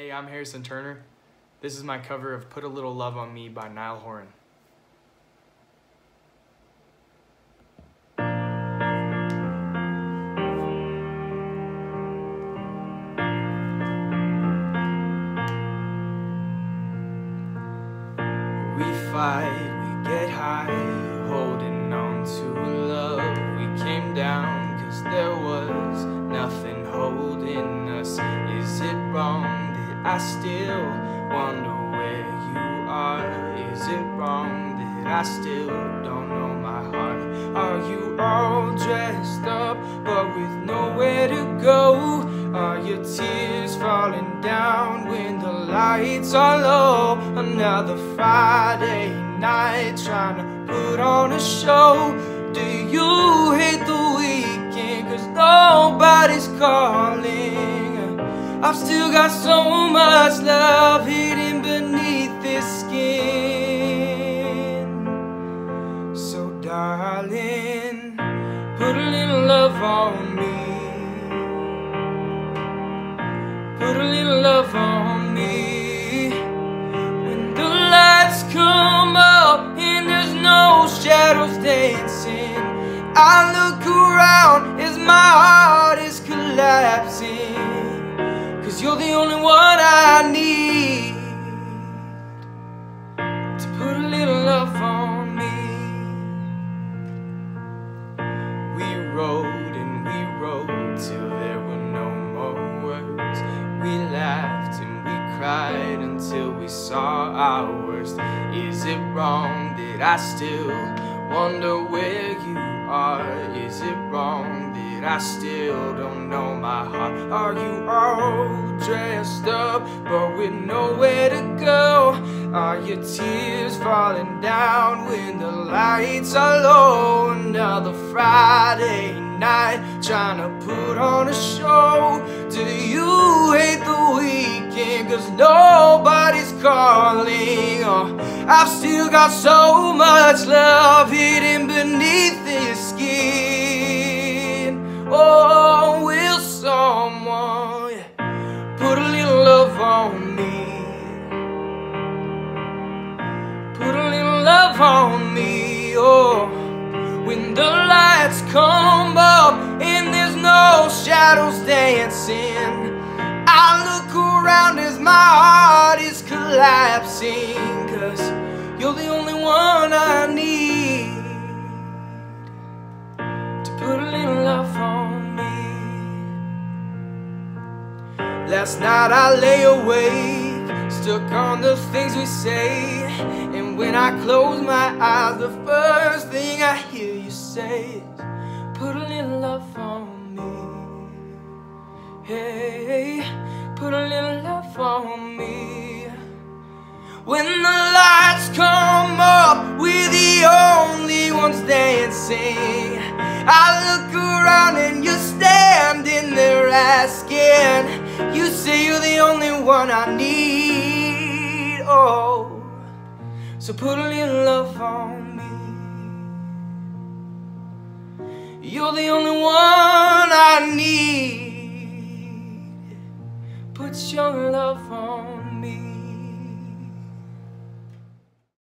Hey, I'm Harrison Turner. This is my cover of Put a Little Love on Me by Niall Horan. We fight, we get high, holding on to love. We came down cause there was nothing holding us. Is it wrong I still wonder where you are? Is it wrong that I still don't know my heart? Are you all dressed up but with nowhere to go? Are your tears falling down when the lights are low? Another Friday night trying to put on a show. Do you hate the weekend? Cause nobody's calling. I've still got so much love hidden beneath this skin. So, darling, put a little love on me. Put a little love on me. When the lights come up and there's no shadows dancing, I look around as my heart is collapsing. Cause you're the only one I need to put a little love on me. We rode and we rode till there were no more words. We laughed and we cried until we saw our worst. Is it wrong that I still wonder where you are? Is it wrong I still don't know my heart? Are you all dressed up but with nowhere to go? Are your tears falling down when the lights are low? Another Friday night trying to put on a show. Do you hate the weekend? Cause nobody's calling. Oh, I've still got so much love hidden beneath this skin. When the lights come up and there's no shadows dancing, I look around as my heart is collapsing. Cause you're the only one I need to put a little love on me. Last night I lay awake, stuck on the things we say. And when I close my eyes, the first hear you say is, Put a little love on me. Hey, put a little love on me. When the lights come up, we're the only ones dancing. I look around and you're standing there asking. You say you're the only one I need. Oh, so put a little love on me. You're the only one I need. Put your love on